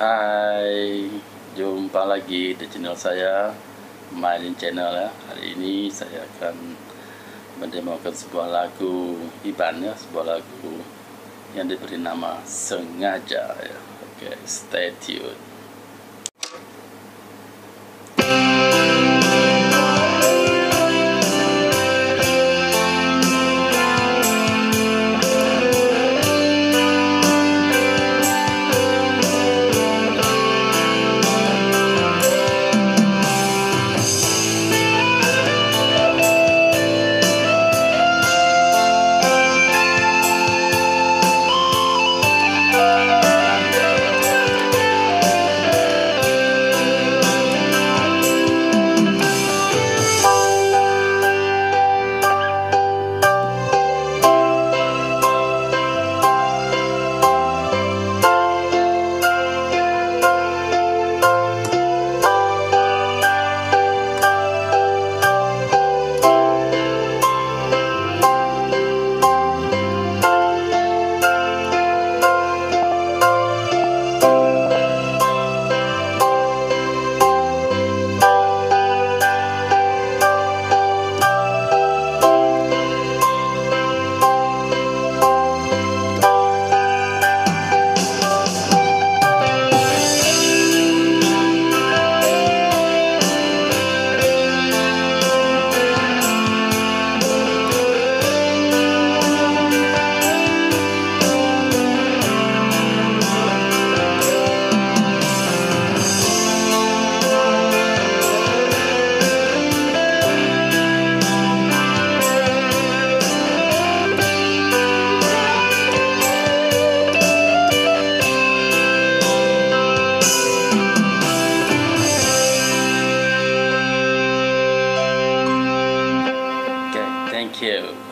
Hai, jumpa lagi di channel saya mylin Channel ya. Hari ini saya akan mendemokan sebuah lagu Iban ya, sebuah lagu yang diberi nama Sengaja ya. Oke, okay, stay tuned. too.